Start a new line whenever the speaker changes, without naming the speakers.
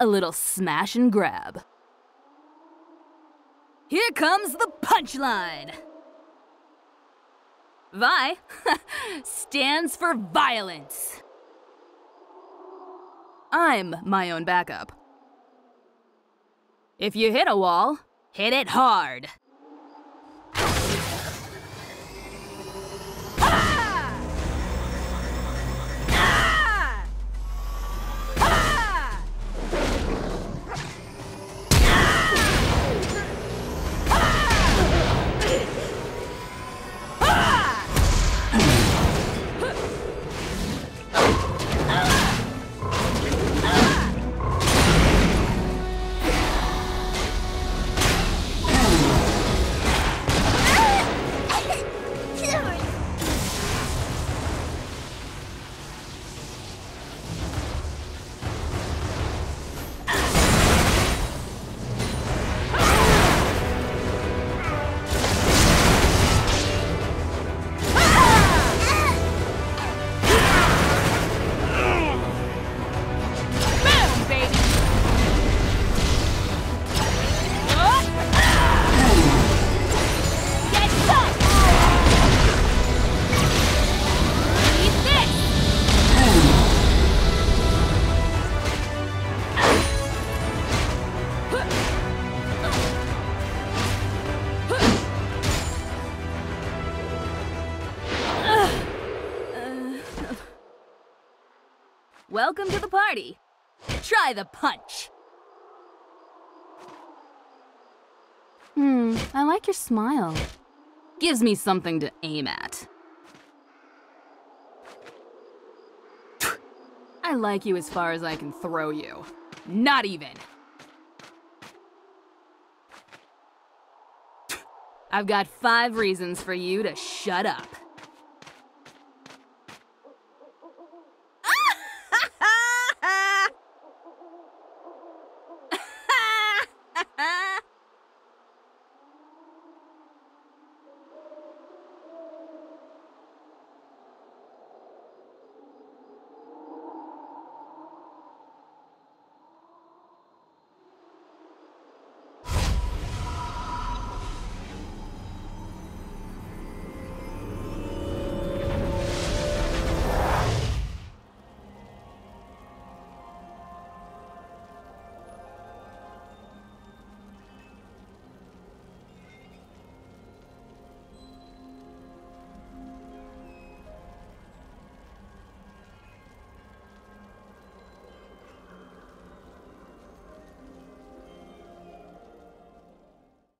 a little smash and grab. Here comes the punchline! Vi stands for violence. I'm my own backup. If you hit a wall, hit it hard. Welcome to the party. Try the punch. Hmm, I like your smile. Gives me something to aim at. I like you as far as I can throw you. Not even. I've got five reasons for you to shut up.